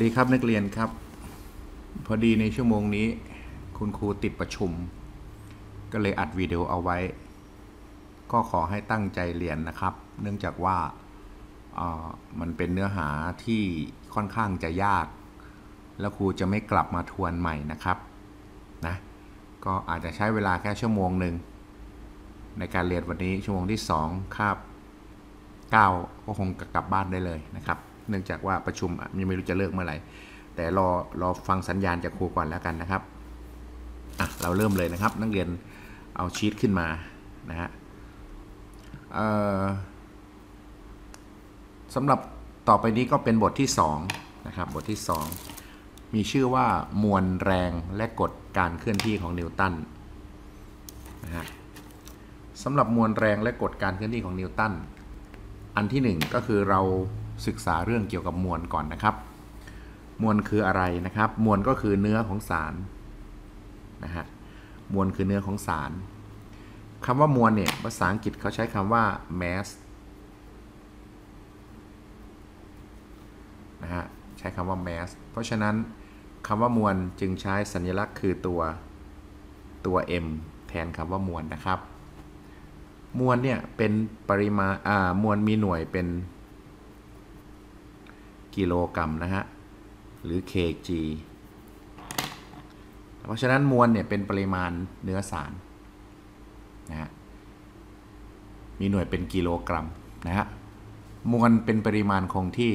วัสดีครับนักเรียนครับ พอดีในชั่วโมงนี้ คุณครูติดประชุม ก็เลยอัดวิดีโอเอาไว้ ก็ขอให้ตั้งใจเรียนนะครับ เนื่องจากว่าออมันเป็นเนื้อหาที่ค่อนข้างจะยาก แล้วครูจะไม่กลับมาทวนใหม่นะครับนะก็อาจจะใช้เวลาแค่ชั่วโมงหนึ่งในการเรียนวันนี้ชั่วโมงที่ 2คาบ9ก็คงกลับบ้านได้เลยนะครับ เนื่องจากว่าประชุมยังไม่รู้จะเลิกเมื่อไหร่ แต่รอรอฟังสัญญาณจากครูก่อนแล้วกันนะครับอะเราเริ่มเลยนะครับ นักเรียนเอาชีตขึ้นมานะฮะสำหรับต่อไปนี้ก็เป็นบทที่2นะครับบทที่ 2 มีชื่อว่ามวลแรงและกฎการเคลื่อนที่ของนิวตันนะฮะสำหรับมวลแรงและกฎการเคลื่อนที่ของนิวตัน อันที่หนึ่งก็คือเรา ศึกษาเรื่องเกี่ยวกับมวลก่อนนะครับ มวลคืออะไรนะครับ มวลก็คือเนื้อของสารนะฮะมวลคือเนื้อของสารคำว่ามวลเนี่ยภาษาอังกฤษเขาใช้คำว่า mass นะฮะใช้คำว่า mass เพราะฉะนั้นคำว่ามวลจึงใช้สัญลักษณ์คือตัวตัว m แทนคำว่ามวลนะครับ มวลเนี่ยเป็นปริมาณอ่ามวลมีหน่วยเป็น กิโลกรัมนะฮะ หรือ kg เพราะฉะนั้นมวลเนี่ยเป็นปริมาณเนื้อสารนะฮะ มีหน่วยเป็นกิโลกรัมนะฮะ มวลเป็นปริมาณคงที่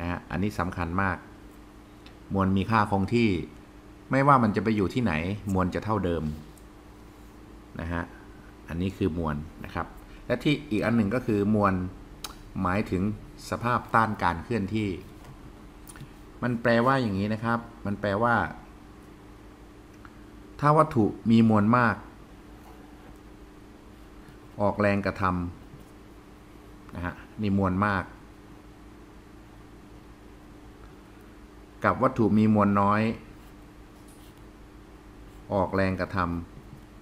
นะฮะ อันนี้สำคัญมาก มวลมีค่าคงที่ ไม่ว่ามันจะไปอยู่ที่ไหน มวลจะเท่าเดิมนะฮะ อันนี้คือมวลนะครับ และที่อีกอันหนึ่งก็คือมวลหมายถึงสภาพต้านการเคลื่อนที่ มันแปลว่าอย่างนี้นะครับ มันแปลว่า ถ้าวัตถุมีมวลมาก ออกแรงกระทำนะฮะนี่มวลมาก กับวัตถุมีมวลน้อย ออกแรงกระท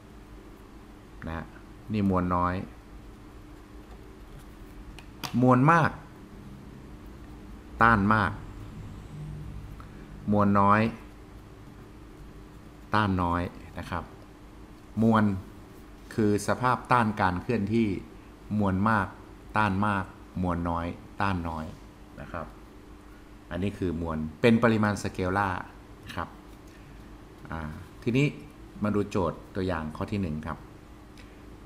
ำนะฮะนี่มวลน้อย มวลมาก ต้านมาก มวลน้อย ต้านน้อยนะครับ มวลคือสภาพต้านการเคลื่อนที่มวลมาก ต้านมาก มวลน้อย ต้านน้อยนะครับ อันนี้คือมวลเป็นปริมาณสเกลล่าครับทีนี้มาดูโจทย์ตัวอย่างข้อที่ 1 ครับ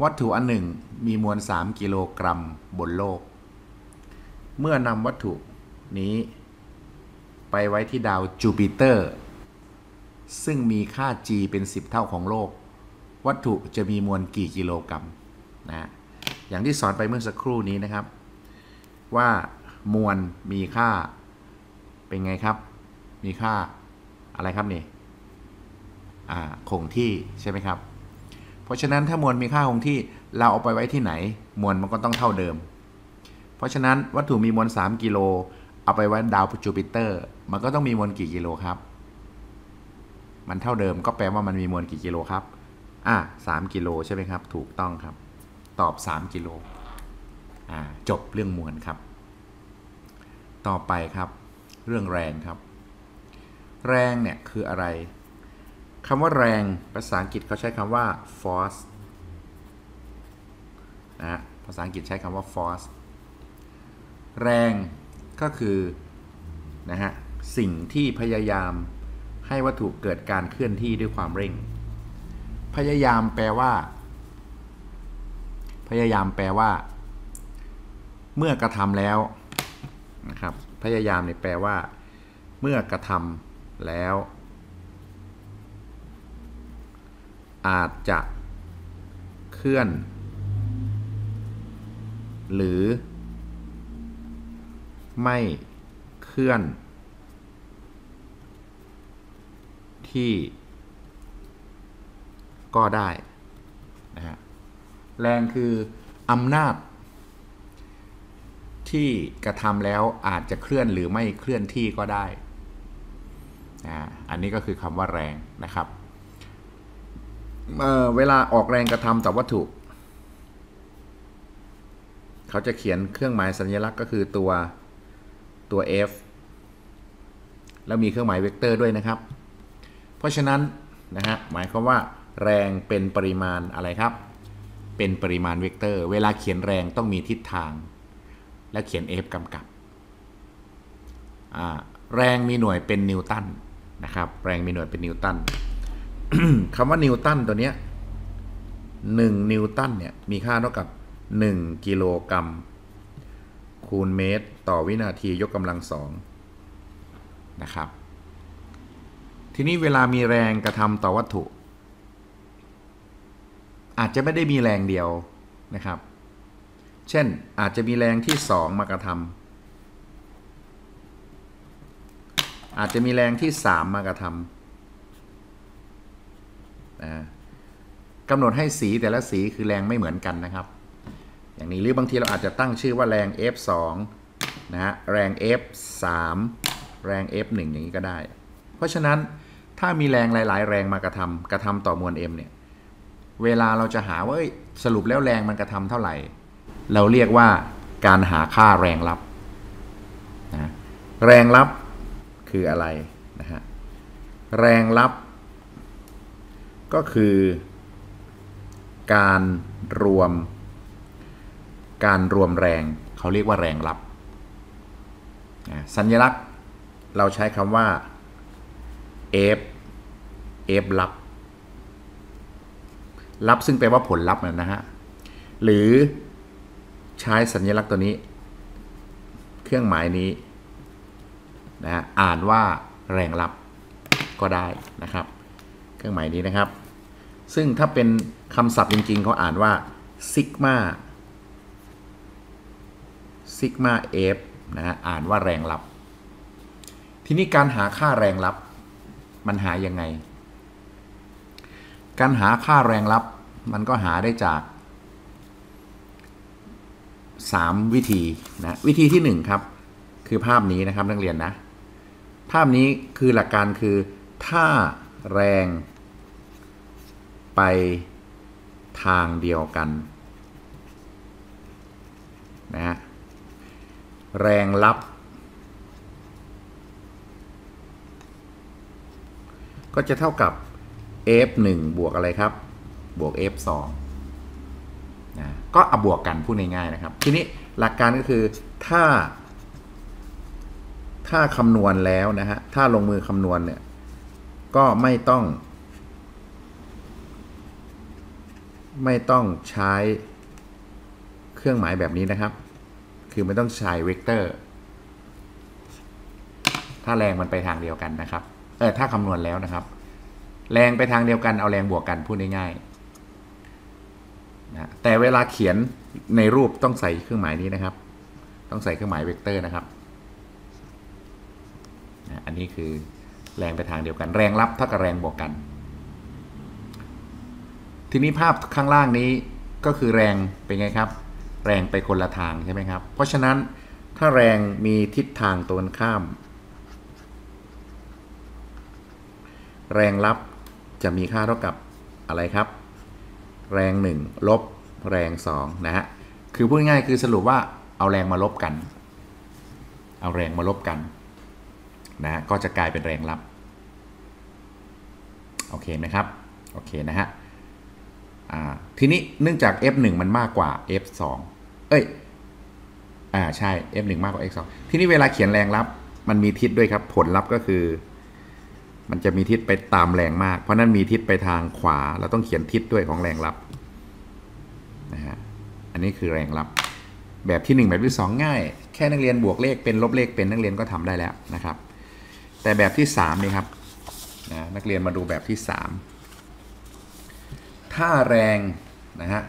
วัตถุอันหนึ่งมีมวล 3 กิโลกรัมบนโลก เมื่อนำวัตถุนี้ ไปไว้ที่ดาวจูปิเตอร์ ซึ่งมีค่า g เป็น 10 เท่าของโลก วัตถุจะมีมวลกี่กิโลกรัมนะฮะอย่างที่สอนไปเมื่อสักครู่นี้นะครับ ว่ามวลมีค่าเป็นไงครับ มีค่าอะไรครับนี่อ่าคงที่ใช่ไหมครับ เพราะฉะนั้นถ้ามวลมีค่าคงที่เราเอาไปไว้ที่ไหน มวลมันก็ต้องเท่าเดิม เพราะฉะนั้นวัตถุมีมวล 3 กิโล เอาไปไว้ดาวจูปิเตอร์ มันก็ต้องมีมวลกี่กิโลครับ มันเท่าเดิมก็แปลว่ามันมีมวลกี่กิโลครับ อะสามกิโลใช่ไหมครับ ถูกต้องครับ ตอบ 3 กิโล อ่า จบเรื่องมวลครับ ต่อไปครับ เรื่องแรงครับ แรงเนี่ยคืออะไรคำว่าแรงภาษาอังกฤษเขาใช้คำว่า force นะฮะภาษาอังกฤษใช้คำว่า force แรง ก็คือนะฮะสิ่งที่พยายามให้วัตถุเกิดการเคลื่อนที่ด้วยความเร่ง พยายามแปลว่า พยายามแปลว่า เมื่อกระทำแล้วนะครับ พยายามเนี่ยแปลว่า เมื่อกระทำแล้ว อาจจะเคลื่อน หรือ ไม่เคลื่อน ที่ก็ได้นะฮะแรงคืออำนาจ ที่กระทำแล้วอาจจะเคลื่อนหรือไม่เคลื่อนที่ก็ได้อ่าอันนี้ก็คือคำว่าแรงนะครับเวลาออกแรงกระทำต่อวัตถุ เขาจะเขียนเครื่องหมายสัญลักษณ์ก็คือตัว ตัว F แล้วมีเครื่องหมายเวกเตอร์ด้วยนะครับ เพราะฉะนั้นนะฮะหมายความว่า แรงเป็นปริมาณอะไรครับ เป็นปริมาณเวกเตอร์ เวลาเขียนแรงต้องมีทิศทาง และเขียน F กำกับ แรงมีหน่วยเป็นนิวตันนะครับ แรงมีหน่วยเป็นนิวตันคำว่านิวตันตัวเนี้ย1นิวตันเนี่ยมีค่าเท่ากับ 1 กิโลกรัม คูณเมตร ต่อวินาทียกกำลังสองนะครับ ทีนี้เวลามีแรงกระทำต่อวัตถุ อาจจะไม่ได้มีแรงเดียวนะครับ เช่นอาจจะมีแรงที่ 2 มากระทำอาจจะมีแรงที่ 3 มากระทำนะกำหนดให้สีแต่ละสีคือแรงไม่เหมือนกันนะครับ อย่างนี้หรือบางทีเราอาจจะตั้งชื่อว่าแรง F2 นะฮะแรง F3 แรง F1 อย่างนี้ก็ได้ เพราะฉะนั้นถ้ามีแรงหลาย ๆ แรงมากระทำกระทำต่อมวล M เนี่ยเวลาเราจะหาว่าสรุปแล้วแรงมันกระทำเท่าไหร่ เราเรียกว่าการหาค่าแรงรับนะแรงรับคืออะไรนะฮะแรงรับ ก็คือ การรวม การรวมแรงเขาเรียกว่าแรงรับ สัญลักษณ์เราใช้คำว่า F F รับ รับซึ่งแปลว่าผลลัพธ์นะฮะ หรือใช้สัญลักษณ์ตัวนี้ เครื่องหมายนี้นะอ่านว่าแรงรับก็ได้นะครับ เครื่องหมายนี้นะครับ ซึ่งถ้าเป็นคำศัพท์จริงๆเขาอ่านว่าซิกมา ซิกมาเอฟนะฮะอ่านว่าแรงรับ ทีนี้การหาค่าแรงรับ มันหายังไง การหาค่าแรงรับ มันก็หาได้จาก 3 วิธีนะวิธีที่ 1 ครับ คือภาพนี้นะครับนักเรียนนะ ภาพนี้คือหลักการคือ ถ้าแรงไปทางเดียวกันนะฮะ แรงรับ ก็จะเท่ากับ f1 บวกอะไรครับ บวก f2 นะก็เอาบวกกันพูดง่ายๆนะครับ ทีนี้หลักการก็คือถ้า ถ้าคำนวณแล้วนะฮะ ถ้าลงมือคำนวณเนี่ย ก็ไม่ต้อง ไม่ต้องใช้เครื่องหมายแบบนี้นะครับ คือไม่ต้องใช้เวกเตอร์ ถ้าแรงมันไปทางเดียวกันนะครับ เออถ้าคำนวณแล้วนะครับ แรงไปทางเดียวกันเอาแรงบวกกันพูดง่ายๆนะแต่เวลาเขียนในรูปต้องใส่เครื่องหมายนี้นะครับ ต้องใส่เครื่องหมายเวกเตอร์นะครับนะอันนี้คือแรงไปทางเดียวกัน แรงลัพธ์เท่ากับแรงบวกกัน ทีนี้ภาพข้างล่างนี้ก็คือแรงเป็นไงครับ แรงไปคนละทางใช่ไหมครับ เพราะฉะนั้นถ้าแรงมีทิศทางตรงข้าม แรงรับจะมีค่าเท่ากับอะไรครับ แรง 1 ลบแรง 2 นะฮะ คือพูดง่ายๆคือสรุปว่าเอาแรงมาลบกัน เอาแรงมาลบกันนะก็จะกลายเป็นแรงรับ โอเคไหมครับ โอเคนะฮะ ทีนี้เนื่องจาก f1 มันมากกว่า f2 เอ้ยอ่าใช่ f1 มากกว่า f2 ทีนี้เวลาเขียนแรงรับ มันมีทิศด้วยครับ ผลลัพธ์ก็คือ มันจะมีทิศไปตามแรงมาก เพราะนั้นมีทิศไปทางขวา เราต้องเขียนทิศด้วยของแรงรับนะฮะอันนี้คือแรงรับ แบบที่ 1 แบบที่ 2 ง่าย แค่นักเรียนบวกเลขเป็นลบเลขเป็นนักเรียนก็ทำได้แล้วนะครับ แต่แบบที่3นี่ครับนะนักเรียนมาดูแบบที่ 3 ถ้าแรงนะฮะ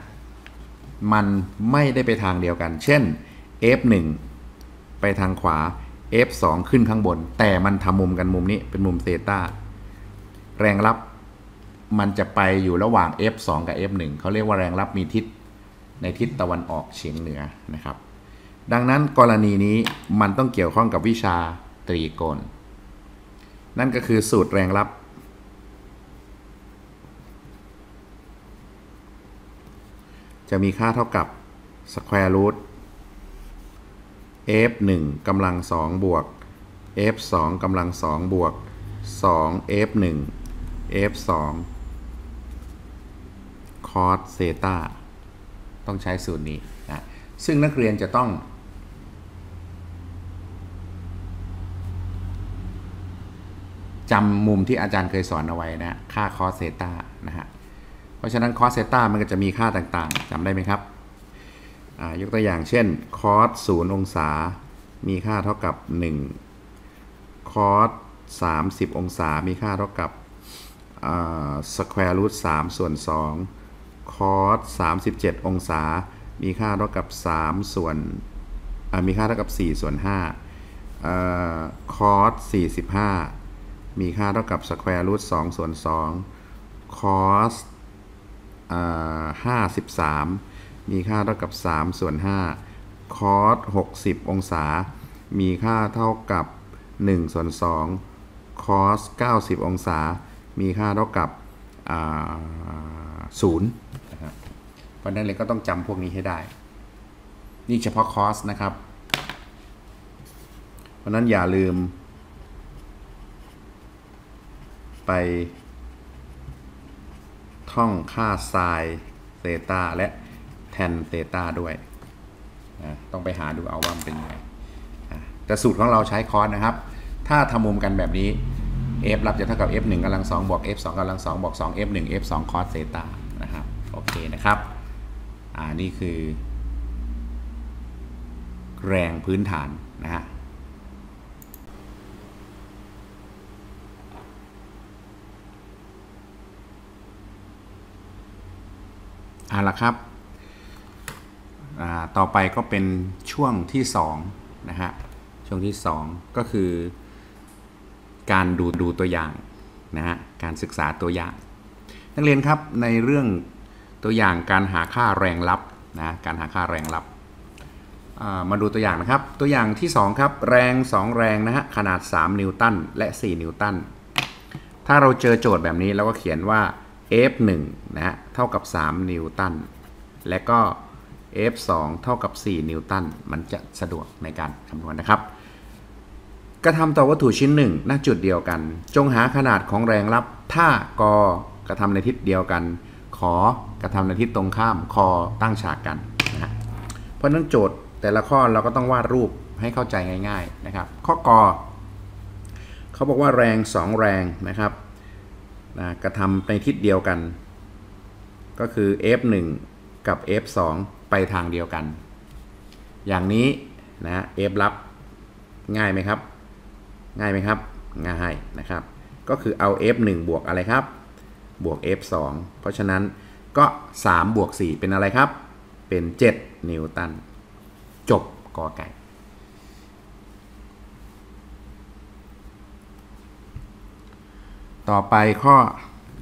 มันไม่ได้ไปทางเดียวกัน เช่น F1 ไปทางขวา F2 ขึ้นข้างบน แต่มันทำมุมกันมุมนี้เป็นมุมเซตาแรงรับมันจะไปอยู่ระหว่าง F2 กับ F1 เขาเรียกว่าแรงรับมีทิศในทิศตะวันออกเฉียงเหนือนะครับ ดังนั้นกรณีนี้มันต้องเกี่ยวข้องกับวิชาตรีโกณนั่นก็คือสูตรแรงรับ จะมีค่าเท่ากับ square root f 1กำลัง2บวก f 2กำลัง2บวก2 f 1 f 2 cos เซตาต้องใช้สูตรนี้นะซึ่งนักเรียนจะต้อง จำมุมที่อาจารย์เคยสอนเอาไว้นะ ค่า cos เซตานะฮะ เพราะฉะนั้น cos เซต้ามันก็จะมีค่าต่างๆจำได้ไหมครับยกตัวอย่างเช่น cos 0องศา มีค่าเท่ากับ1 cos 30องศา มีค่าเท่ากับ square root 3ส่วน2 cos 37องศา มีค่าเท่ากับ3ส่วนมีค่าเท่ากับ4ส่วน5 cos 45มีค่าเท่ากับ square root 2ส่วน2คอส 2 cos 53มีค่าเท่ากับ 3 ส่วน5 cos 60 องศา มีค่าเท่ากับ 1 ส่วน2 cos 90 องศา มีค่าเท่ากับศูนย์นะครับเพราะนั้นเลยก็ต้องจำพวกนี้ให้ได้ นี่เฉพาะ cos นะครับ เพราะนั้นอย่าลืม ไป ท่องค่าไซน์เซตาและแทนเซตาด้วยนะต้องไปหาดูเอาว่ามันเป็นยังไงแต่สูตรของเราใช้คอสนะครับ ถ้าทำมุมกันแบบนี้ f รับจะเท่ากับ f 1กำลัง2บวก f 2กำลัง2บวก2 f 1 f 2 cos เซตานะครับโอเคนะครับอ่านี่คือ แรงพื้นฐานนะฮะ เอาละครับ ต่อไปก็เป็นช่วงที่2นะฮะ ช่วงที่ 2 ก็คือ การดูดูตัวอย่างนะฮะ การศึกษาตัวอย่าง นักเรียนครับในเรื่องตัวอย่างการหาค่าแรงลับนะ การหาค่าแรงลับ มาดูตัวอย่างนะครับ ตัวอย่างที่ 2 ครับ แรง 2 แรงนะฮะ ขนาด 3 นิวตัน และ 4 นิวตัน ถ้าเราเจอโจทย์แบบนี้เราก็เขียนว่า F1 นะฮะเท่ากับ 3 นิวตัน และก็ F2 เท่ากับ 4 นิวตัน มันจะสะดวกในการคำนวณนะครับ กระทำต่อวัตถุชิ้นหนึ่งณจุดเดียวกัน จงหาขนาดของแรงรับ ถ้ากกระทำในทิศเดียวกัน ขอกระทำในทิศตรงข้าม คอตั้งฉากกันนะฮะเพราะนั้นโจทย์แต่ละข้อเราก็ต้องวาดรูปให้เข้าใจง่าย ๆนะครับ ข้อกอเขาบอกว่าแรง 2 แรงนะครับ นะกระทำในทิศเดียวกัน ก็คือ F1 กับ F2 ไปทางเดียวกัน อย่างนี้นะ F รับง่ายไหมครับ ง่ายไหมครับ ง่ายนะครับ ก็คือเอา F1 บวกอะไรครับ บวก F2 เพราะฉะนั้นก็3บวก4เป็นอะไรครับ เป็น 7 นิวตัน จบกอไก่ ต่อไปข้อ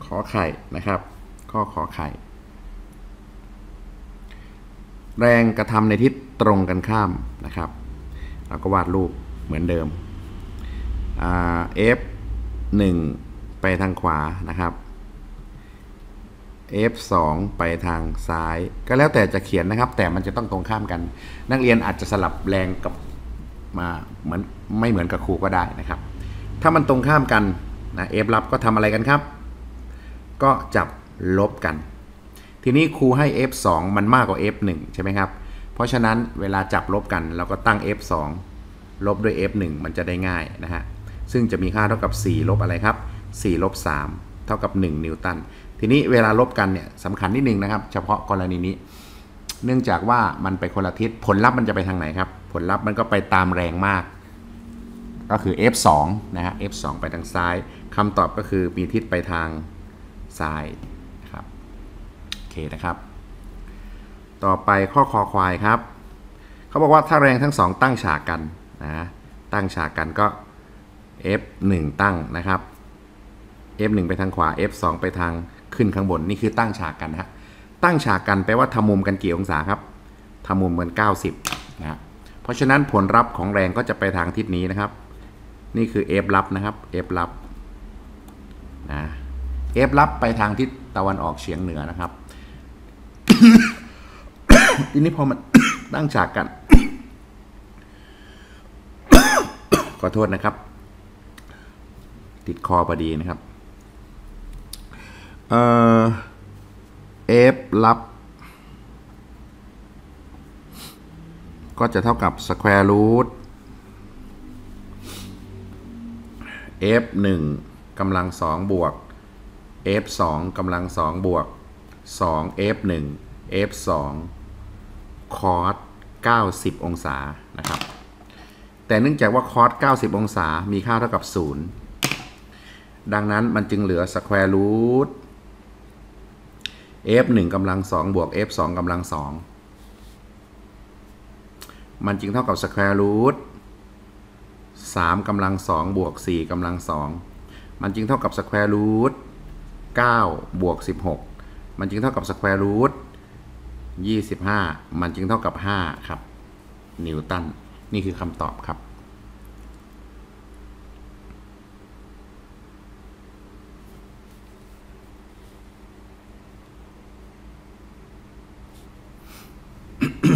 ขอไข่นะครับ ข้อขอไข่ แรงกระทำในทิศตรงกันข้ามนะครับเราก็วาดรูปเหมือนเดิม f 1ไปทางขวานะครับ f 2ไปทางซ้าย ก็แล้วแต่จะเขียนนะครับ แต่มันจะต้องตรงข้ามกัน นักเรียนอาจจะสลับแรงกับมาเหมือนไม่เหมือนกับครูก็ได้นะครับ ถ้ามันตรงข้ามกัน นะ f รับก็ทำอะไรกันครับ ก็จับลบกัน ทีนี้ครูให้ f 2มันมากกว่า f 1ใช่ไหมครับ เพราะฉะนั้นเวลาจับลบกันเราก็ตั้ง f 2ลบด้วย f 1มันจะได้ง่ายนะฮะ ซึ่งจะมีค่าเท่ากับ 4 ลบอะไรครับ 4 ลบ 3 เท่ากับ 1 นิวตัน ทีนี้เวลาลบกันเนี่ยสำคัญนิดนึงนะครับ เฉพาะกรณีนี้ เนื่องจากว่ามันไปคนละทิศ ผลลัพธ์มันจะไปทางไหนครับ ผลลัพธ์มันก็ไปตามแรงมาก ก็คือ f2 นะฮะ f2 ไปทางซ้าย คำตอบก็คือมีทิศไปทางซ้ายนะครับโอเคนะครับ ต่อไปข้อคอควายครับ เขาบอกว่าถ้าแรงทั้งสองตั้งฉากกันนะตั้งฉากกันก็ F1 ตั้งนะครับ F1 ไปทางขวา F2 ไปทางขึ้นข้างบนนี่คือตั้งฉากกันนะฮะตั้งฉากกันแปลว่าทำมุมกันกี่องศาครับทำมุมกัน 90นะเพราะฉะนั้นผลลัพธ์ของแรงก็จะไปทางทิศนี้นะครับ นี่คือ F รับนะครับ F รับ นะ F รับไปทางทิศตะวันออกเฉียงเหนือนะครับ ทีนี้พอมันตั้งฉากกัน ขอโทษนะครับ ติดคอพอดีนะครับเอ่อ f รับ ก็จะเท่ากับ square root f 1 กำลัง2บวก f 2กำลัง2บวก2 f 1 f 2 cos 90 องศานะครับ แต่เนื่องจากว่า cos 90 องศา มีค่าเท่ากับ 0 ดังนั้นมันจึงเหลือ square root f 1กำลัง2บวก f 2กำลัง2มันจึงเท่ากับ square root 3กำลัง2บวก 4กำลัง2 มันจึงเท่ากับ square root 9บวก16 มันจึงเท่ากับ square root 25 มันจึงเท่ากับ 5 ครับ นิวตัน นี่คือคำตอบครับ อ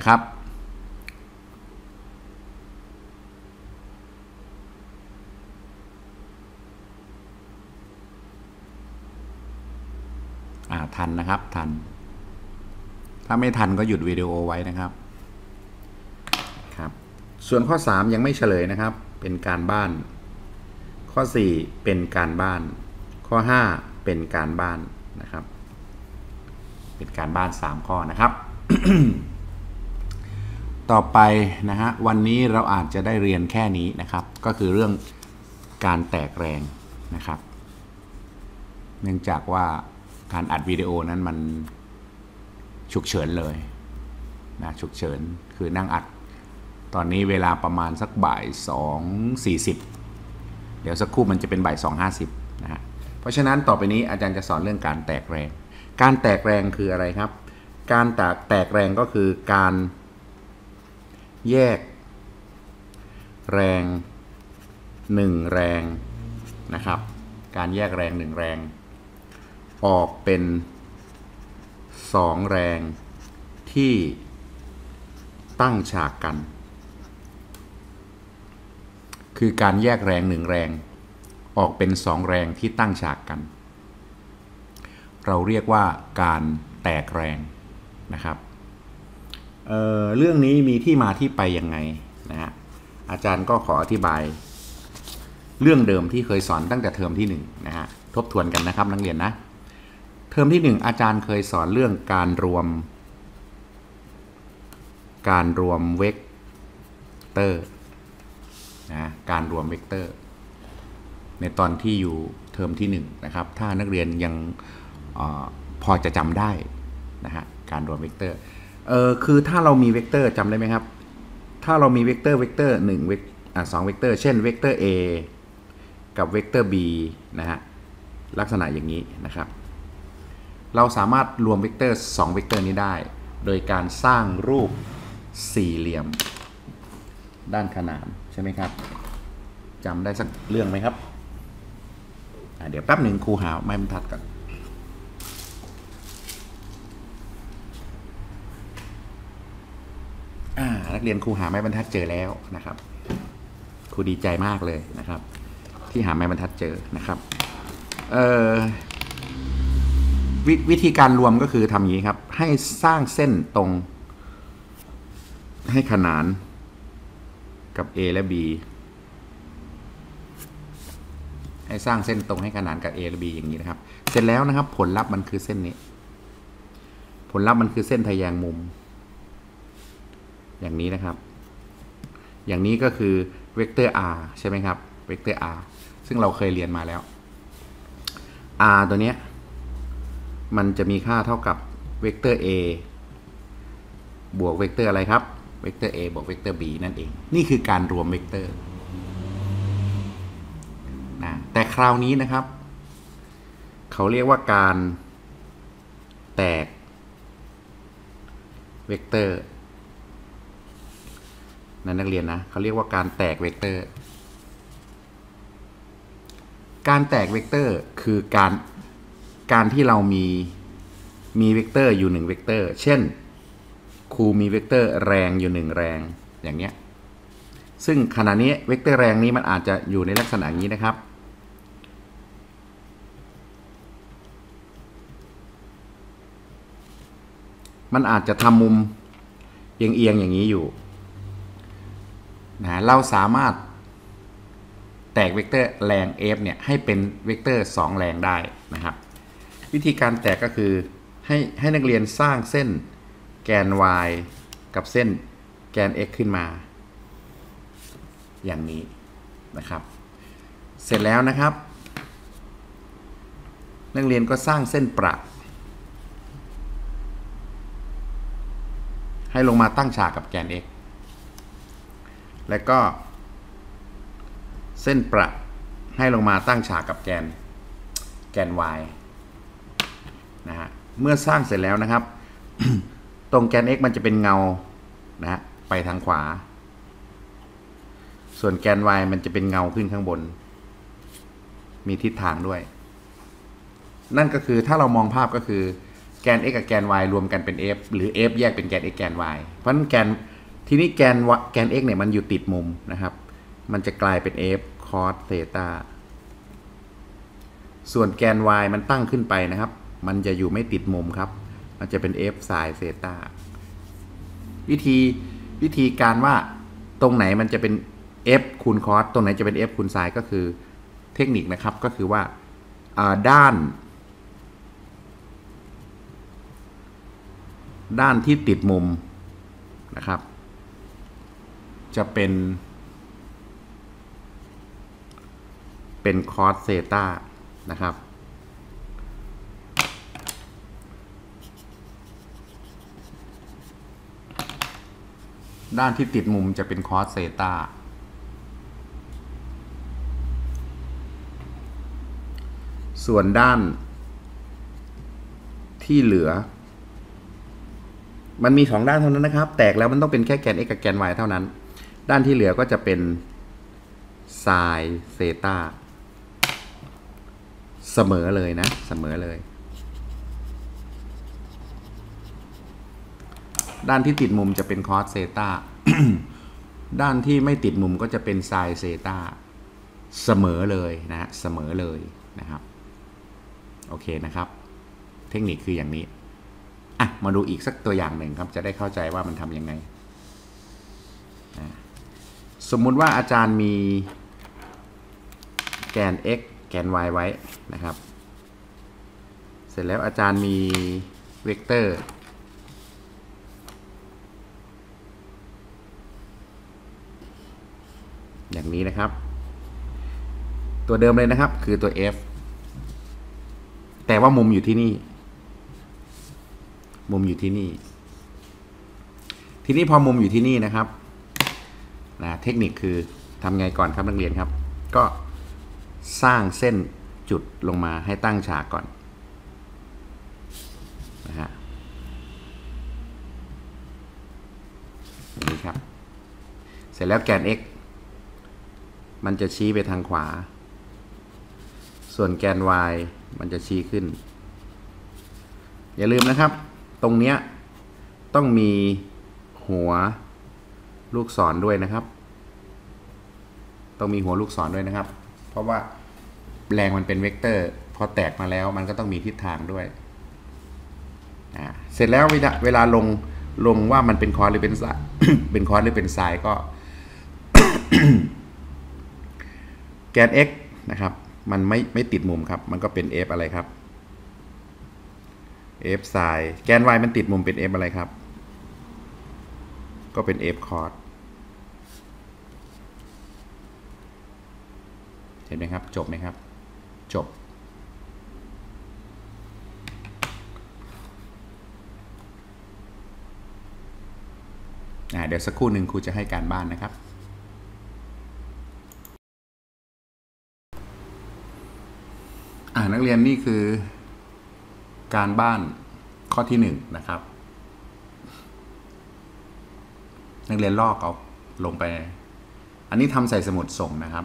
นะครับ อ่า ทันนะครับ ทัน ถ้าไม่ทันก็หยุดวิดีโอไว้นะครับครับ ส่วนข้อ 3 ยังไม่เฉลยนะครับ เป็นการบ้าน ข้อ 4 เป็นการบ้าน ข้อ 5 เป็นการบ้านนะครับ เป็นการบ้าน 3 ข้อนะครับ ต่อไปนะฮะวันนี้เราอาจจะได้เรียนแค่นี้นะครับ ก็คือเรื่องการแตกแรงนะครับ เนื่องจากว่าการอัดวิดีโอนั้นมันฉุกเฉินเลยนะฉุกเฉินคือนั่งอัด ตอนนี้เวลาประมาณสักบ่าย2.40 เดี๋ยวสักครู่มันจะเป็นบ่าย2.50นะฮะเพราะฉะนั้นต่อไปนี้อาจารย์จะสอนเรื่องการแตกแรง การแตกแรงคืออะไรครับ การแตกแตกแรงก็คือการ แยก แรงหนึ่งแรงนะครับ การแยกแรงหนึ่งแรง ออกเป็นสองแรงที่ตั้งฉากกัน คือการแยกแรงหนึ่งแรง ออกเป็นสองแรงที่ตั้งฉากกัน เราเรียกว่าการแตกแรงนะครับ เเรื่องนี้มีที่มาที่ไปยังไงนะฮะอาจารย์ก็ขออธิบาย เรื่องเดิมที่เคยสอนตั้งแต่เทอมที่1นนะฮะทบทวนกันนะครับนักเรียนนะเทอมที่ 1 อาจารย์เคยสอนเรื่องการรวม การรวมเวกเตอร์นะการรวมเวกเตอร์ ในตอนที่อยู่เทอมที่1นะครับถ้านักเรียนยังอพอจะจำได้นะฮะการรวมเวกเตอร์ เออคือถ้าเรามีเวกเตอร์จำได้ไหมครับ ถ้าเรามีเวกเตอร์เวกเตอร์หนึ่งเวกอ่าสองเวกเตอร์ เช่นเวกเตอร์ a กับเวกเตอร์ b นะฮะ ลักษณะอย่างนี้นะครับ เราสามารถรวมเวกเตอร์2เวกเตอร์นี้ได้ โดยการสร้างรูปสี่เหลี่ยม ด้านขนานใช่ไหมครับจำได้สักเรื่องไหมครับ เดี๋ยวแป๊บหนึ่งครูหาไม้บรรทัดก่อน นักเรียนครูหาไม้บรรทัดเจอแล้วนะครับ ครูดีใจมากเลยนะครับ ที่หาไม้บรรทัดเจอนะครับววิธีการรวมก็คือทำอย่างนี้ครับ ให้สร้างเส้นตรง ให้ขนานกับ A และ B ให้สร้างเส้นตรงให้ขนานกับ A และ B อย่างนี้นะครับ เสร็จแล้วนะครับ ผลลัพธ์มันคือเส้นนี้ ผลลัพธ์มันคือเส้นทะแยงมุม อย่างนี้นะครับ อย่างนี้ก็คือเวกเตอร์ r ใช่ไหมครับ เวกเตอร์ r ซึ่งเราเคยเรียนมาแล้ว r ตัวนี้มันจะมีค่าเท่ากับเวกเตอร์ a บวกเวกเตอร์อะไรครับ เวกเตอร์ a บวกเวกเตอร์ b นั่นเอง นี่คือการรวมเวกเตอร์นะแต่คราวนี้นะครับ เขาเรียกว่าการแตกเวกเตอร์ นั่นนักเรียนนะเขาเรียกว่าการแตกเวกเตอร์ การแตกเวกเตอร์คือการการที่เรามีมีเวกเตอร์อยู่หนึ่งเวกเตอร์ เช่นครูมีเวกเตอร์แรงอยู่หนึ่งแรงอย่างเนี้ยซึ่งขณะนี้เวกเตอร์แรงนี้มันอาจจะอยู่ในลักษณะนี้นะครับ มันอาจจะทำมุมเอียงๆอย่างนี้อยู่ นะเราสามารถแตกเวกเตอร์แรง f เนี่ยให้เป็นเวกเตอร์ 2 แรงได้นะครับ วิธีการแตกก็คือให้ให้นักเรียนสร้างเส้นแกน y กับเส้นแกน x ขึ้นมา อย่างนี้นะครับ เสร็จแล้วนะครับ นักเรียนก็สร้างเส้นประให้ลงมาตั้งฉากกับแกน x แล้วก็ เส้นประให้ลงมาตั้งฉากกับแกนแกน y นะฮะเมื่อสร้างเสร็จแล้วนะครับ ตรงแกน x มันจะเป็นเงานะฮะไปทางขวา ส่วนแกน y มันจะเป็นเงาขึ้นข้างบน มีทิศทางด้วย นั่นก็คือถ้าเรามองภาพก็คือแกน x กับแกน y รวมกันเป็น f หรือ f แยกเป็นแกน x แกน y เพราะฉะนั้นแกน ทีนี้แกนแกน x เนี่ยมันอยู่ติดมุมนะครับ มันจะกลายเป็น f cos theta ส่วนแกน y มันตั้งขึ้นไปนะครับ มันจะอยู่ไม่ติดมุมครับ มันจะเป็น f sin theta วิธีวิธีการว่าตรงไหนมันจะเป็น f คูณ cos ตรงไหนจะเป็น f คูณ sin ก็คือเทคนิคนะครับ ก็คือว่าด้าน ด้านที่ติดมุมนะครับ จะเป็น เป็นคอสเซตานะครับ ด้านที่ติดมุมจะเป็นคอสเซตาส่วนด้านที่เหลือ มันมีสองด้านเท่านั้นนะครับ แตกแล้วมันต้องเป็นแค่แกน x กับแกน y เท่านั้น ด้านที่เหลือก็จะเป็นไซเซตาเสมอเลยนะ เสมอเลย ด้านที่ติดมุมจะเป็นคอสเซตาด้านที่ไม่ติดมุมก็จะเป็นไซเซตาเสมอเลยนะเสมอเลยนะครับโอเคนะครับ เทคนิคคืออย่างนี้อะมาดูอีกสักตัวอย่างหนึ่งครับจะได้เข้าใจว่ามันทำยังไง สมมุติว่าอาจารย์มีแกน x แกน y ไว้นะครับ เสร็จแล้วอาจารย์มีเวกเตอร์ อย่างนี้นะครับ ตัวเดิมเลยนะครับคือตัว f แต่ว่ามุมอยู่ที่นี่ มุมอยู่ที่นี่ ทีนี้พอมุมอยู่ที่นี่นะครับ นะเทคนิคคือทำไงก่อนครับนักเรียนครับ ก็สร้างเส้นจุดลงมาให้ตั้งฉากก่อนนะฮะนี้ครับ เสร็จแล้วแกน x มันจะชี้ไปทางขวา ส่วนแกน y มันจะชี้ขึ้น อย่าลืมนะครับ ตรงเนี้ยต้องมีหัว ลูกศรด้วยนะครับ ต้องมีหัวลูกศรด้วยนะครับ เพราะว่าแรงมันเป็นเวกเตอร์ พอแตกมาแล้วมันก็ต้องมีทิศทางด้วย เสร็จแล้วเวลาลงลงว่ามันเป็นคอร์สหรือเป็นสายเป็นคอร์สหรือเป็นสายก็แกน x นะครับ มันไม่ไม่ติดมุมครับ มันก็เป็น f อะไรครับ f ไซน์แกน y มันติดมุมเป็น f อะไรครับ ก็เป็น f cos เห็นไหมครับ จบไหมครับ จบ เดี๋ยวสักครู่หนึ่งครูจะให้การบ้านนะครับอ่านักเรียนนี่คือการบ้านข้อที่หนึ่งนะครับ นักเรียนลอกเอาลงไป อันนี้ทำใส่สมุดส่งนะครับ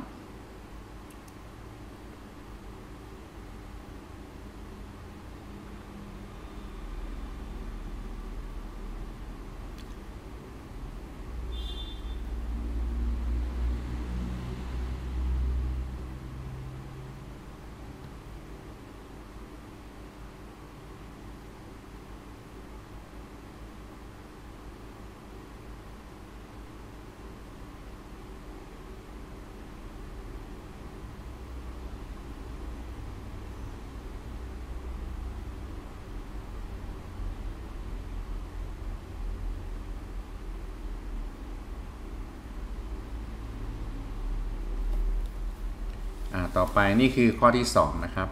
ไปนี่คือข้อที่สองนะครับ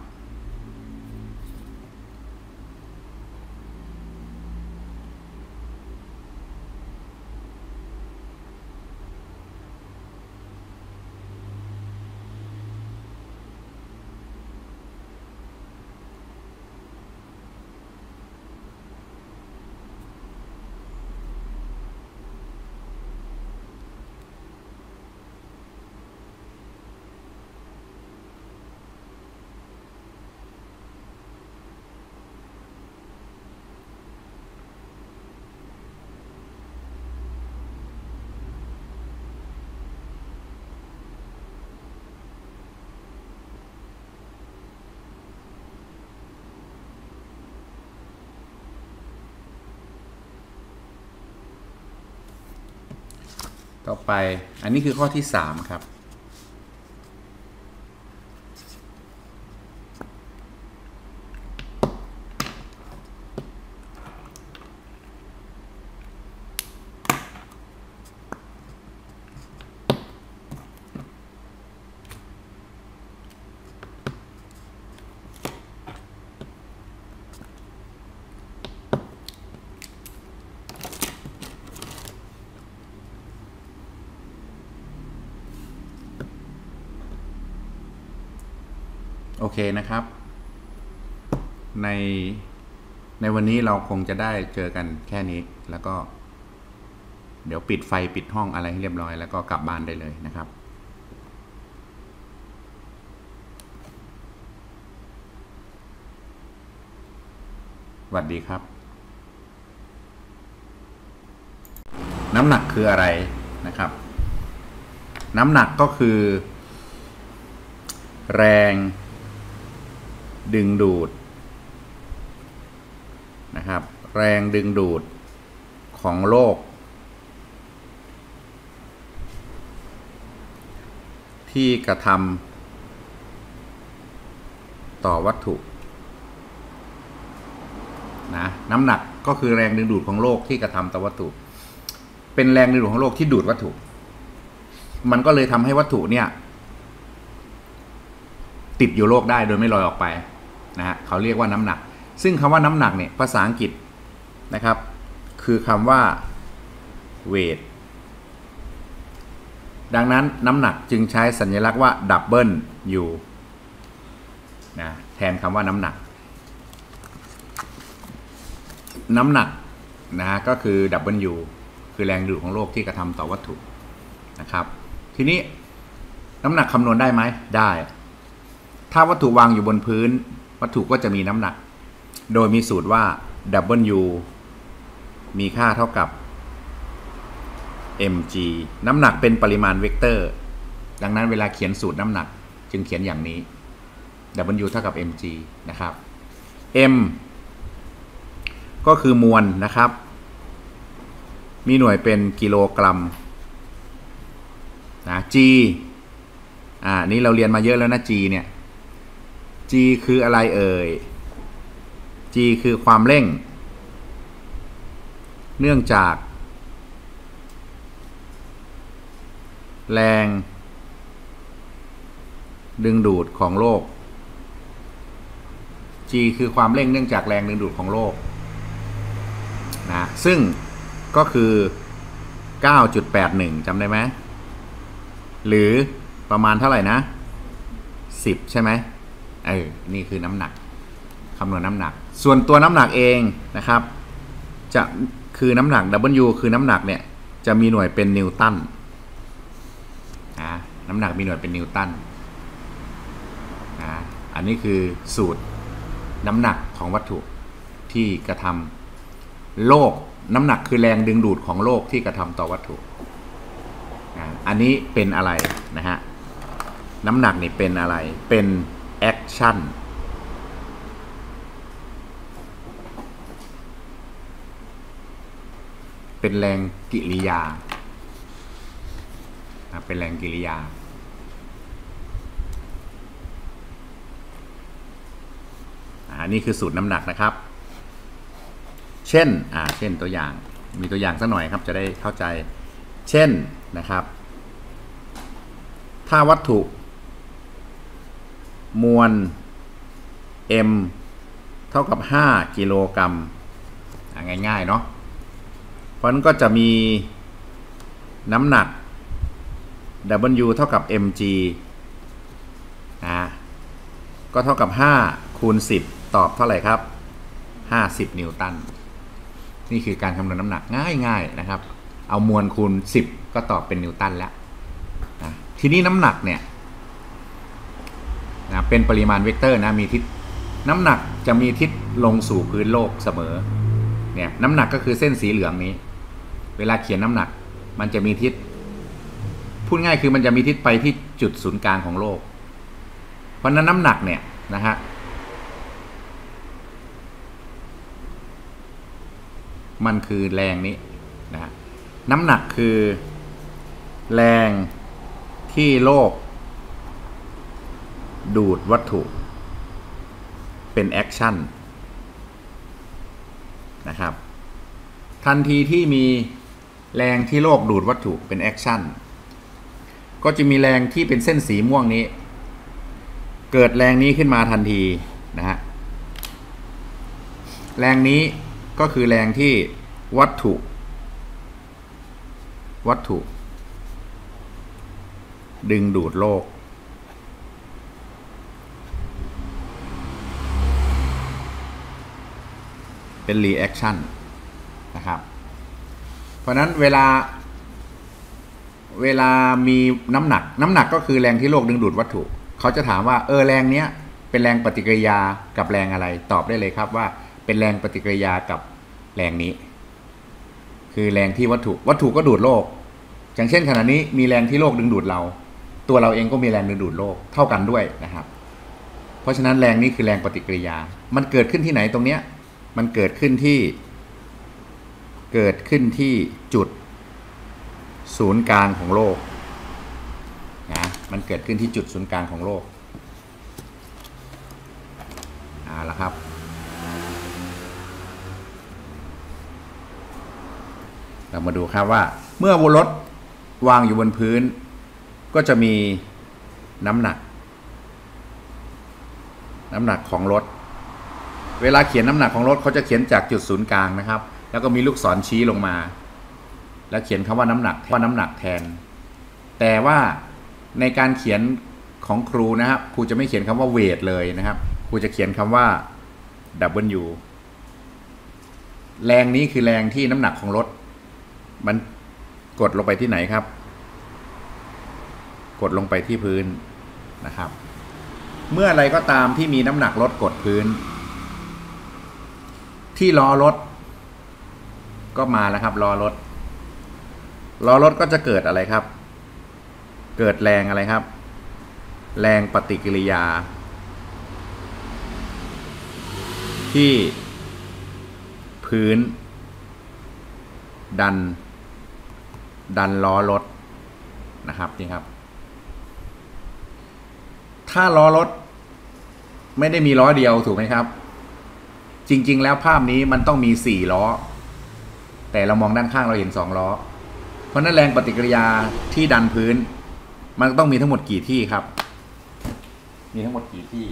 ต่อไปอันนี้คือข้อที่สามครับ เคนะครับ ในในวันนี้เราคงจะได้เจอกันแค่นี้แล้วก็ เดี๋ยวปิดไฟปิดห้องอะไรให้เรียบร้อย แล้วก็กลับบ้านได้เลยนะครับสวัสดีครับ น้ำหนักคืออะไรนะครับ น้ำหนักก็คือ แรง ดึงดูดนะครับ แรงดึงดูดของโลก ที่กระทำต่อวัตถุนะน้ำหนักก็คือแรงดึงดูดของโลกที่กระทำต่อวัตถุ เป็นแรงดึงดูดของโลกที่ดูดวัตถุ มันก็เลยทำให้วัตถุเนี่ย ติดอยู่โลกได้โดยไม่ลอยออกไป นะฮะเขาเรียกว่าน้ำหนัก ซึ่งคำว่าน้ำหนักเนี่ยภาษาอังกฤษนะครับ คือคำว่า weight ดังนั้นน้ำหนักจึงใช้สัญลักษณ์ว่า double u นะแทนคำว่าน้ำหนัก น้ำหนักนะฮะก็คือ W คือแรงดูดของโลกที่กระทำต่อวัตถุนะครับ ทีนี้น้ำหนักคำนวณได้ไหมได้ ถ้าวัตถุวางอยู่บนพื้น วัตถุก็จะมีน้ำหนัก โดยมีสูตรว่า W มีค่าเท่ากับ mg น้ำหนักเป็นปริมาณเวกเตอร์ ดังนั้นเวลาเขียนสูตรน้ำหนักจึงเขียนอย่างนี้ W เท่ากับ mg นะครับ m ก็คือมวลนะครับ มีหน่วยเป็นกิโลกรัมนะ g อ่า นี้เราเรียนมาเยอะแล้วนะ g เนี่ย g คืออะไรเอ่ย g คือความเร่ง เนื่องจาก แรง ดึงดูดของโลก g คือความเร่งเนื่องจากแรงดึงดูดของโลกนะซึ่งก็คือ 9.81จำได้ไหม หรือประมาณเท่าไหร่นะ 10 ใช่ไหม เออนี่คือน้ำหนักคำนวณน้ำหนัก ส่วนตัวน้ำหนักเองนะครับ จะคือน้ำหนัก W คือน้ำหนักเนี่ยจะมีหน่วยเป็นนิวตันน้ำหนักมีหน่วยเป็นนิวตันนะอันนี้คือสูตรน้ำหนักของวัตถุที่กระทำโลกน้ำหนักคือแรงดึงดูดของโลกที่กระทำต่อวัตถุนะอันนี้เป็นอะไรนะฮะ น้ำหนักนี่เป็นอะไร เป็น actionเป็นแรงกิริยา เป็นแรงกิริยา อันนี้คือสูตรน้ำหนักนะครับ เช่น อ่า เช่นตัวอย่าง มีตัวอย่างสักหน่อยครับ จะได้เข้าใจ เช่นนะครับ ถ้าวัตถุ มวล m เท่ากับ 5 กิโลกรัมง่ายๆเนาะเพราะนั้นก็จะมีน้ำหนัก W เท่ากับ mg นะก็เท่ากับ 5 คูณ 10 ตอบเท่าไหร่ครับ 50 นิวตัน นี่คือการคำนวณน้ำหนักง่ายๆนะครับ เอามวลคูณ 10 ก็ตอบเป็นนิวตันแล้วนะทีนี้น้ำหนักเนี่ย เป็นปริมาณเวกเตอร์นะมีทิศน้ำหนักจะมีทิศลงสู่พื้นโลกเสมอเนี่ยน้ำหนักก็คือเส้นสีเหลืองนี้ เวลาเขียนน้ำหนัก มันจะมีทิศพูดง่ายคือมันจะมีทิศไปที่จุดศูนย์กลางของโลก เพราะนั้นน้ำหนักเนี่ยนะฮะมันคือแรงนี้นะฮะน้ำหนักคือแรงที่โลก ดูดวัตถุ เป็น action นะครับ ทันทีที่มีแรงที่โลกดูดวัตถุเป็น action ก็จะมีแรงที่เป็นเส้นสีม่วงนี้ เกิดแรงนี้ขึ้นมาทันทีนะฮะแรงนี้ก็คือแรงที่วัตถุ วัตถุ ดึงดูดโลก เป็น reaction นะครับ เพราะนั้นเวลาเวลามีน้ำหนัก น้ำหนักก็คือแรงที่โลกดึงดูดวัตถุ เขาจะถามว่าเออแรงเนี้ยเป็นแรงปฏิกิริยากับแรงอะไร ตอบได้เลยครับว่าเป็นแรงปฏิกิริยากับแรงนี้ คือแรงที่วัตถุวัตถุก็ดูดโลก อย่างเช่นขณะนี้มีแรงที่โลกดึงดูดเรา ตัวเราเองก็มีแรงดึงดูดโลกเท่ากันด้วยนะครับ เพราะฉะนั้นแรงนี้คือแรงปฏิกิริยา มันเกิดขึ้นที่ไหนตรงเนี้ย มันเกิดขึ้นที่ เกิดขึ้นที่จุดศูนย์กลางของโลกนะมันเกิดขึ้นที่จุดศูนย์กลางของโลกเอาละครับ เรามาดูครับว่า เมื่อรถวางอยู่บนพื้น ก็จะมีน้ำหนัก น้ำหนักของรถ เวลาเขียนน้ำหนักของรถเขาจะเขียนจากจุดศูนย์กลางนะครับ แล้วก็มีลูกศรชี้ลงมา แล้วเขียนคำว่าน้ำหนักว่าน้ำหนักแทน แต่ว่าในการเขียนของครูนะครับ ครูจะไม่เขียนคำว่าเวทเลยนะครับ ครูจะเขียนคำว่า W แรงนี้คือแรงที่น้ำหนักของรถ มันกดลงไปที่ไหนครับ กดลงไปที่พื้นนะครับ เมื่ออะไรก็ตามที่มีน้ำหนักรถกดพื้น ที่ล้อรถ ก็มาแล้วครับล้อรถล้อรถก็จะเกิดอะไรครับ เกิดแรงอะไรครับ แรงปฏิกิริยา ที่ พื้น ดัน ดันล้อรถนะครับนี่ครับ ถ้าล้อรถ ไม่ได้มีล้อเดียวถูกไหมครับ ริง ๆ แล้วภาพนี้มันต้องมีสี่ล้อ แต่เรามองด้านข้างเราเห็นสองล้อ เพราะนั้นแรงปฏิกิริยาที่ดันพื้น มันต้องมีทั้งหมดกี่ที่ครับ มีทั้งหมดกี่ที่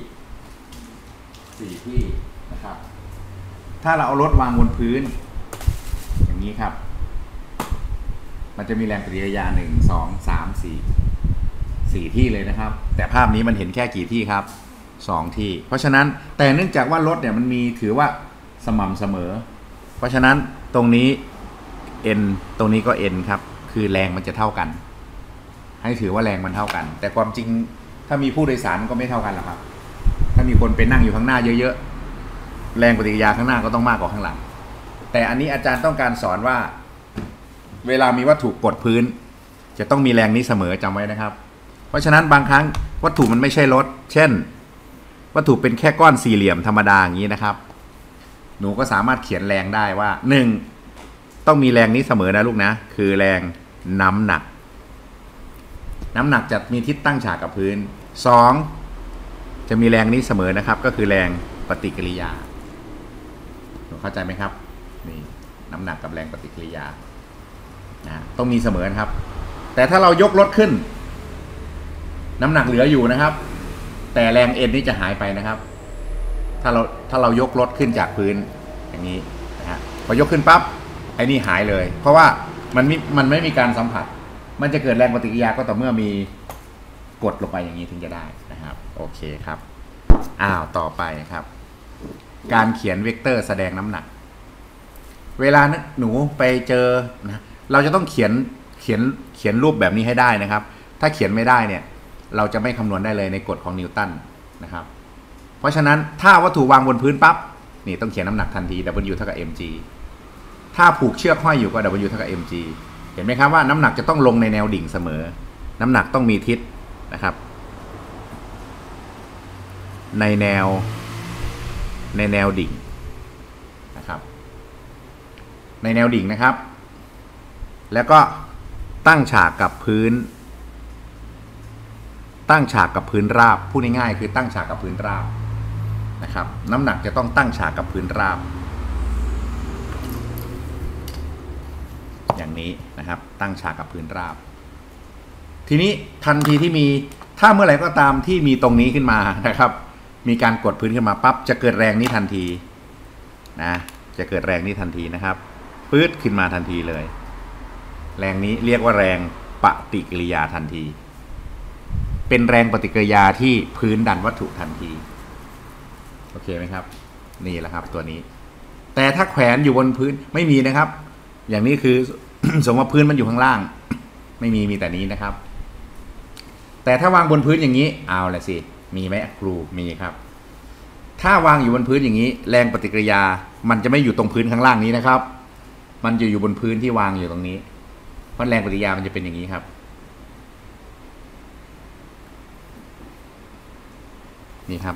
สี่ที่นะครับ ถ้าเราเอารถวางบนพื้น อย่างนี้ครับ มันจะมีแรงปฏิกิริยาหนึ่งสองสามสี่สี่ที่เลยนะครับ แต่ภาพนี้มันเห็นแค่กี่ที่ครับ สองที่ เพราะฉะนั้นแต่เนื่องจากว่ารถเนี่ยมันมีถือว่าสม่ำเสมอ เพราะฉะนั้นตรงนี้ n ตรงนี้ก็ n ครับ คือแรงมันจะเท่ากัน ให้ถือว่าแรงมันเท่ากัน แต่ความจริงถ้ามีผู้โดยสารก็ไม่เท่ากันหรอกครับ ถ้ามีคนไปนั่งอยู่ข้างหน้าเยอะๆแรงปฏิกิริยาข้างหน้าก็ต้องมากกว่าข้างหลัง แต่อันนี้อาจารย์ต้องการสอนว่า เวลามีวัตถุกดพื้น จะต้องมีแรงนี้เสมอจำไว้นะครับ เพราะฉะนั้นบางครั้งวัตถุมันไม่ใช่รถ เช่น วัตถุเป็นแค่ก้อนสี่เหลี่ยมธรรมดาอย่างนี้นะครับ หนูก็สามารถเขียนแรงได้ว่าหนึ่งต้องมีแรงนี้เสมอนะลูกนะ คือแรงน้ำหนัก น้ำหนักจะมีทิศตั้งฉากกับพื้นสองจะมีแรงนี้เสมอนะครับ ก็คือแรงปฏิกิริยาหนูเข้าใจไหมครับนี่น้ำหนักกับแรงปฏิกิริยานะต้องมีเสมอนะครับ แต่ถ้าเรายกรถขึ้น น้ำหนักเหลืออยู่นะครับ แต่แรงเอ็นนี่จะหายไปนะครับ ถ้าเราถ้าเรายกรถขึ้นจากพื้นอย่างนี้นะฮะพอยกขึ้นปั๊บไอ้นี่หายเลย เพราะว่ามันมมันไม่มีการสัมผัส มันจะเกิดแรงปฏิกิริยาก็ต่อเมื่อมีกดลงไปอย่างนี้ถึงจะได้นะครับ โอเคครับอ้าวต่อไปครับ การเขียนเวกเตอร์แสดงน้ำหนัก เวลาหนูไปเจอนะเราจะต้องเขียนเขียนเขียนรูปแบบนี้ให้ได้นะครับ ถ้าเขียนไม่ได้เนี่ย เราจะไม่คำนวณได้เลยในกฎของนิวตันนะครับ เพราะฉะนั้นถ้าวัตถุวางบนพื้นปั๊บนี่ต้องเขียนน้ำหนักทันที W เท่ากับ mg ถ้าผูกเชือกห้อยอยู่ก็ W เท่ากับ mg เห็นไหมครับว่าน้ำหนักจะต้องลงในแนวดิ่งเสมอ น้ำหนักต้องมีทิศนะครับ ในแนว ในแนวดิ่งนะครับ ในแนวดิ่งนะครับ แล้วก็ตั้งฉากกับพื้น ตั้งฉากกับพื้นราบพูดง่ายๆคือตั้งฉากกับพื้นราบนะครับ น้ำหนักจะต้องตั้งฉากกับพื้นราบ อย่างนี้นะครับ ตั้งฉากกับพื้นราบ ทีนี้ทันทีที่มีถ้าเมื่อไหร่ก็ตามที่มีตรงนี้ขึ้นมานะครับ มีการกดพื้นขึ้นมาปั๊บจะเกิดแรงนี้ทันทีนะจะเกิดแรงนี้ทันทีนะครับปื๊ดขึ้นมาทันทีเลย แรงนี้เรียกว่าแรงปฏิกิริยาทันที เป็นแรงปฏิกิริยาที่พื้นดันวัตถุทันที โอเคไหมครับ นี่แหละครับ ตัวนี้ แต่ถ้าแขวนอยู่บนพื้นไม่มีนะครับ อย่างนี้คือ สมมติว่าพื้นมันอยู่ข้างล่าง ไม่มีมีแต่นี้นะครับ แต่ถ้าวางบนพื้นอย่างนี้ เอาละสิมีไหมครูมีครับ ถ้าวางอยู่บนพื้นอย่างนี้ แรงปฏิกิริยา มันจะไม่อยู่ตรงพื้นข้างล่างนี้นะครับ มันจะอยู่บนพื้นที่วางอยู่ตรงนี้เพราะแรงปฏิกิริยามันจะเป็นอย่างนี้ครับ นี่ครับ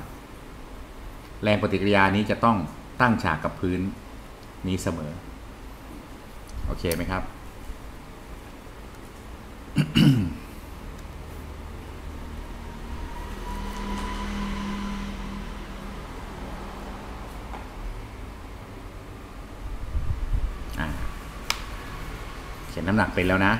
แรงปฏิกิริยานี้จะต้องตั้งฉากกับพื้นนี้เสมอ โอเคไหมครับอ่าเขียนน้ำหนักเป็นแล้วนะ